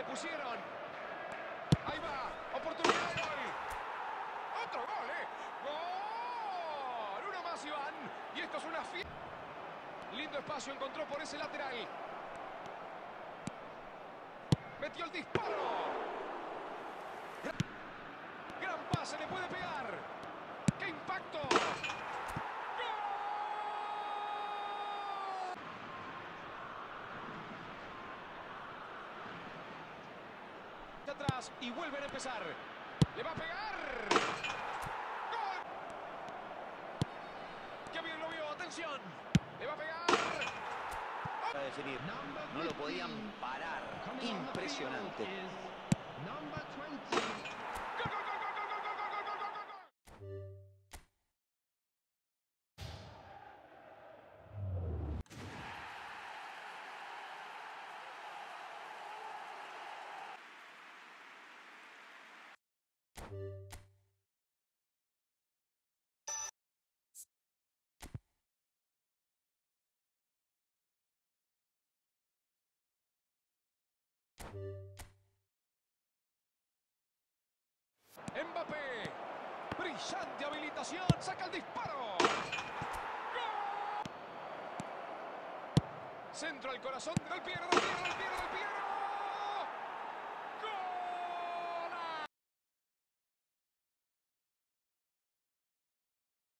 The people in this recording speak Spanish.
le pusieron. Ahí va. Oportunidad de gol. Otro gol, ¿eh? ¡Gol! Uno más, Iván. Y esto es una fiesta. Lindo espacio encontró por ese lateral. Metió el disparo. Gran, pase, le puede pegar. ¡Qué impacto! Atrás y vuelven a empezar. Le va a pegar. ¡Gol! ¡Qué bien lo vio! ¡Atención! Le va a pegar. a definir. No lo podían parar. Impresionante. Mbappé. Brillante habilitación. Saca el disparo. ¡Gol! Centro al corazón del Piero, del Piero,